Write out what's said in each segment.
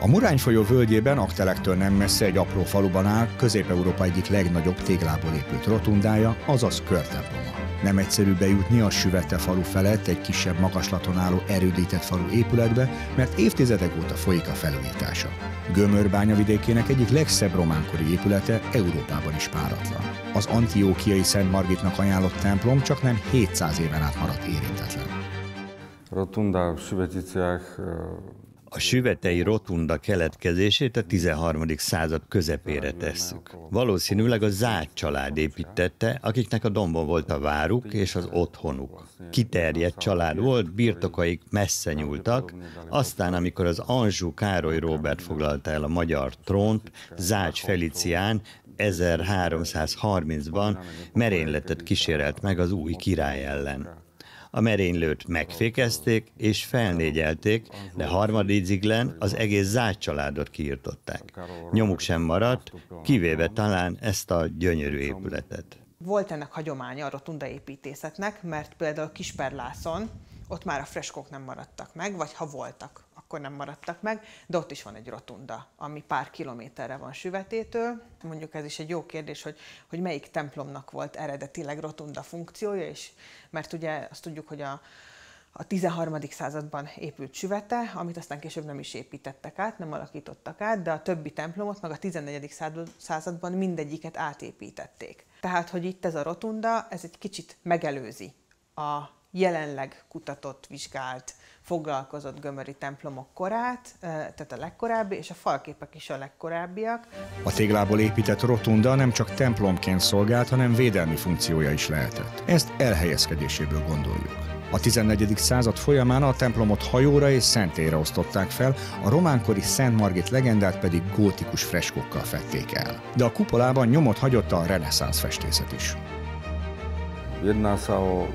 A Murány folyó völgyében, Aktelektől nem messze egy apró faluban áll Közép-Európa egyik legnagyobb téglából épült rotundája, azaz körtemploma. Nem egyszerű bejutni a Süvete falu felett egy kisebb magaslaton álló erődített falu épületbe, mert évtizedek óta folyik a felújítása. Gömörbánya vidékének egyik legszebb románkori épülete Európában is páratlan. Az antiókiai Szent Margitnak ajánlott templom csak nem 700 éven át maradt érintetlen. Rotunda v a süvetei rotunda keletkezését a 13. század közepére tesszük. Valószínűleg a Zágy család építette, akiknek a dombon volt a váruk és az otthonuk. Kiterjedt család volt, birtokaik messze nyúltak, aztán amikor az Anzsú Károly Róbert foglalta el a magyar trónt, Zágy Felicián 1330-ban merényletet kísérelt meg az új király ellen. A merénylőt megfékezték és felnégyelték, de harmadíziglen az egész zágy családot kiirtották. Nyomuk sem maradt, kivéve talán ezt a gyönyörű épületet. Volt ennek hagyománya a rotunda építészetnek, mert például Kisperlászon ott már a freskók nem maradtak meg, vagy ha voltak, akkor nem maradtak meg, de ott is van egy rotunda, ami pár kilométerre van Süvetétől. Mondjuk ez is egy jó kérdés, hogy, hogy melyik templomnak volt eredetileg rotunda funkciója, és mert ugye azt tudjuk, hogy a, a 13. században épült süvete, amit aztán később nem is építettek át, nem alakítottak át, de a többi templomot meg a 14. században mindegyiket átépítették. Tehát, hogy itt ez a rotunda, ez egy kicsit megelőzi a jelenleg kutatott, vizsgált foglalkozott gömöri templomok korát, tehát a legkorábbi, és a falképek is a legkorábbiak. A téglából épített rotunda nem csak templomként szolgált, hanem védelmi funkciója is lehetett. Ezt elhelyezkedéséből gondoljuk. A 14. század folyamán a templomot hajóra és szentélyre osztották fel, a románkori Szent Margit legendát pedig gótikus freskókkal fették el. De a kupolában nyomot hagyott a reneszánsz festészet is. Jedná sa o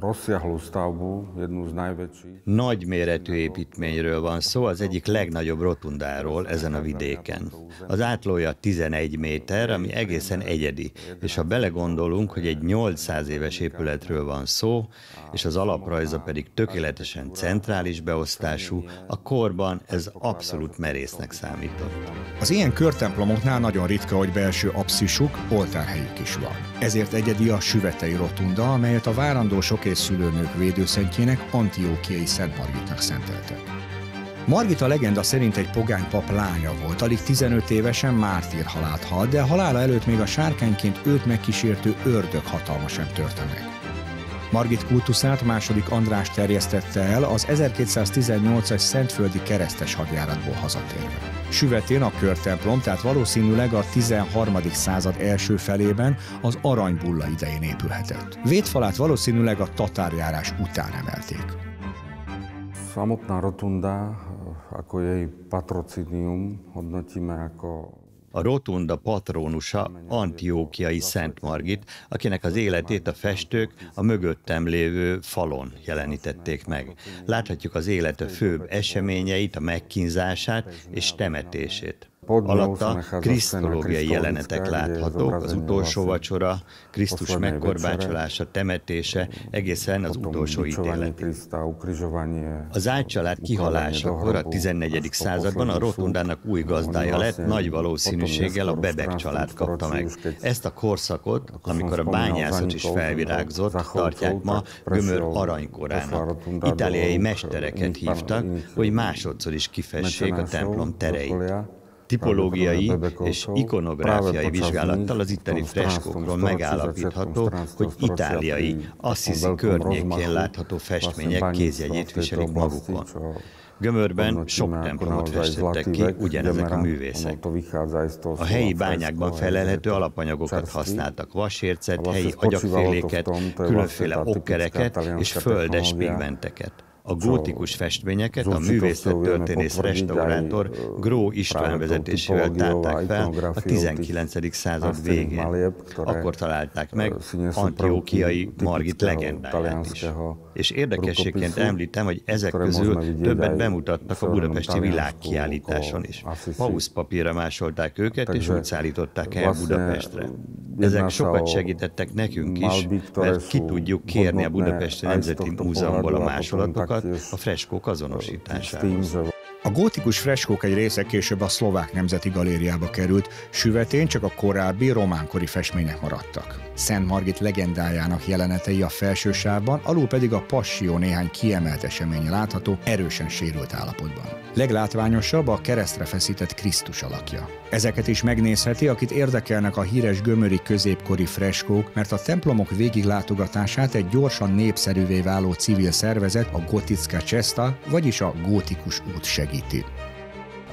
rozsiahlu stavbu, jednu z najväčších. Nagyméretű építményről van szó, az egyik legnagyobb rotundáról ezen a vidéken. Az átlója 11 méter, ami egészen egyedi, és ha belegondolunk, hogy egy 800 éves épületről van szó, és az alaprajza pedig tökéletesen centrális beosztású, a korban ez abszolút merésznek számított. Az ilyen körtemplomoknál nagyon ritka, hogy belső abszisuk, oltárhelyük is van. Ezért egyedi a süvetei rotunda, amelyet a várandósok és szülőnők védőszentjének Antiókiai Szent Margitnak szenteltek. Margita legenda szerint egy pogány pap lánya volt, alig 15 évesen mártír halált halt, de halála előtt még a sárkányként őt megkísértő ördög hatalma sem törte meg. Margit kultuszát második András terjesztette el az 1218-as Szentföldi keresztes hadjáratból hazatérve. Süvetén a körtemplom, tehát valószínűleg a 13. század első felében az aranybulla idején épülhetett. Védfalát valószínűleg a tatárjárás után emelték. Samotná rotunda, ako jej patrocinium, hodnotíme ako a rotunda patrónusa Antiókiai Szent Margit, akinek az életét a festők a mögöttem lévő falon jelenítették meg. Láthatjuk az élete főbb eseményeit, a megkínzását és temetését. Alatta krisztológiai jelenetek láthatók, az utolsó vacsora, Krisztus megkorbácsolása, temetése, egészen az utolsó ítélet. Az ágycsalád kihalásakor a 14. században a rotundának új gazdája lett, nagy valószínűséggel a Bebek család kapta meg. Ezt a korszakot, amikor a bányászat is felvirágzott, tartják ma gömör aranykorának. Itáliai mestereket hívtak, hogy másodszor is kifessék a templom tereit. Tipológiai és ikonográfiai vizsgálattal az itteni freskókról megállapítható, hogy itáliai, Assisi környékén látható festmények kézjegyét viselik magukon. Gömörben sok templomot festettek ki ugyanezek a művészek. A helyi bányákban felelhető alapanyagokat használtak, vasércet, helyi agyagféléket, különféle okkereket és földes pigmenteket. A gótikus festményeket a művészettörténész restaurátor Gró István vezetésével tárták fel a 19. század végén. Akkor találták meg Antiókiai Margit legendáját is. És érdekességként említem, hogy ezek közül többet bemutattak a budapesti világkiállításon is. papírra másolták őket, és úgy szállították el Budapestre. Ezek sokat segítettek nekünk is, mert ki tudjuk kérni a Budapesti Nemzeti Múzeumból a másolatokat, a freskók azonosításához. A gótikus freskók egy része később a szlovák nemzeti galériába került, süvetén csak a korábbi románkori festmények maradtak. Szent Margit legendájának jelenetei a felső sávban, alul pedig a passió néhány kiemelt eseménye látható, erősen sérült állapotban. Leglátványosabb a keresztre feszített Krisztus alakja. Ezeket is megnézheti, akit érdekelnek a híres gömöri középkori freskók, mert a templomok végiglátogatását egy gyorsan népszerűvé váló civil szervezet, a Goticka Cesta, vagyis a Gótikus út segíti.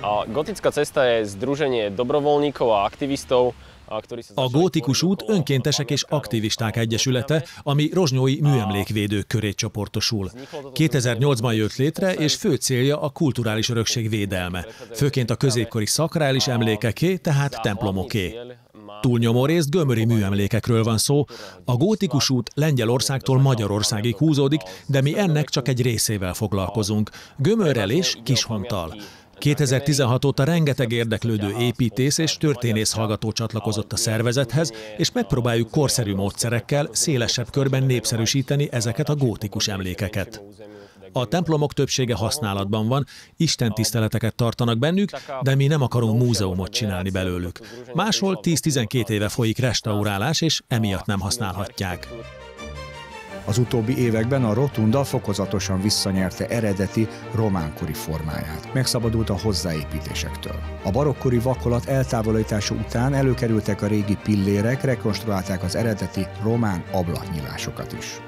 A Gotická cesta je združenie dobrovoľníkov a aktivistov, a Gótikus út önkéntesek és aktivisták egyesülete, ami rozsnyói műemlékvédők köré csoportosul. 2008-ban jött létre, és fő célja a kulturális örökség védelme, főként a középkori szakrális emlékeké, tehát templomoké. Túlnyomó részt gömöri műemlékekről van szó. A gótikus út Lengyelországtól Magyarországig húzódik, de mi ennek csak egy részével foglalkozunk. Gömörrel és Kishontal. 2016 óta rengeteg érdeklődő építész és történész hallgató csatlakozott a szervezethez, és megpróbáljuk korszerű módszerekkel szélesebb körben népszerűsíteni ezeket a gótikus emlékeket. A templomok többsége használatban van, Isten tiszteleteket tartanak bennük, de mi nem akarunk múzeumot csinálni belőlük. Máshol 10-12 éve folyik restaurálás, és emiatt nem használhatják. Az utóbbi években a rotunda fokozatosan visszanyerte eredeti románkori formáját. Megszabadult a hozzáépítésektől. A barokkori vakolat eltávolítása után előkerültek a régi pillérek, rekonstruálták az eredeti román ablaknyilásokat is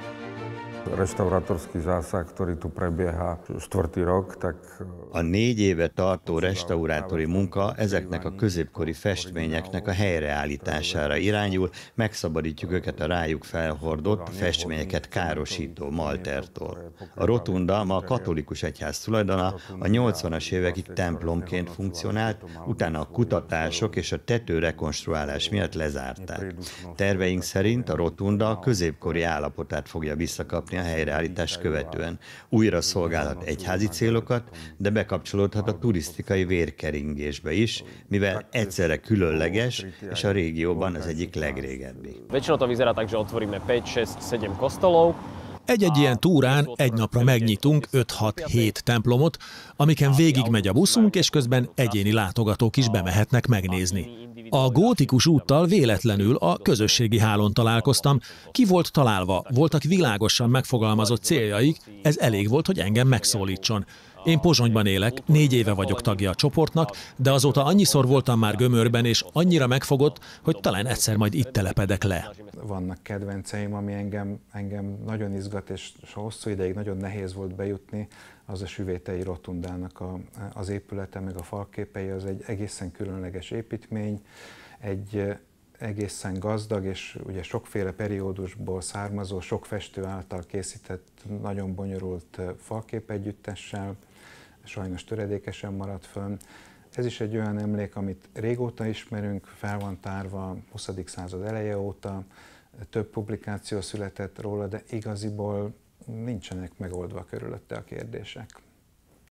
restaurátorský zásah, ktorý tu prebieha štvrtý rok, tak... A négy éve tartó restaurátori munka ezeknek a középkori festményeknek a helyreállítására irányul, megszabadítjuk őket a rájuk felhordott festményeket károsító maltertól. A rotunda ma a katolikus egyház tulajdona, a 80-as évekig templomként funkcionált, utána a kutatások és a tető rekonstruálás miatt lezárták. Terveink szerint a rotunda a középkori állapotát fogja visszakapni a helyreállítás követően. Újra szolgálhat egyházi célokat, de bekapcsolódhat a turisztikai vérkeringésbe is, mivel egyszerre különleges, és a régióban az egyik legrégebbi. Väčšinou to vyzerá tak, že otvoríme 5, 6, 7 kostolov, egy-egy ilyen túrán egy napra megnyitunk 5-6-7 templomot, amiken végigmegy a buszunk, és közben egyéni látogatók is bemehetnek megnézni. A gótikus úttal véletlenül a közösségi hálón találkoztam, ki volt találva, voltak világosan megfogalmazott céljaik, ez elég volt, hogy engem megszólítson. Én Pozsonyban élek, négy éve vagyok tagja a csoportnak, de azóta annyiszor voltam már Gömörben, és annyira megfogott, hogy talán egyszer majd itt telepedek le. Vannak kedvenceim, ami engem, engem nagyon izgat, és hosszú ideig nagyon nehéz volt bejutni, az a Süvétei Rotundának a, az épülete, meg a falképei, az egy egészen különleges építmény, egy egészen gazdag és ugye sokféle periódusból származó, sok festő által készített, nagyon bonyolult falkép együttessel, sajnos töredékesen maradt fönn. Ez is egy olyan emlék, amit régóta ismerünk, fel van tárva 20. század eleje óta, több publikáció született róla, de igaziból nincsenek megoldva körülötte a kérdések.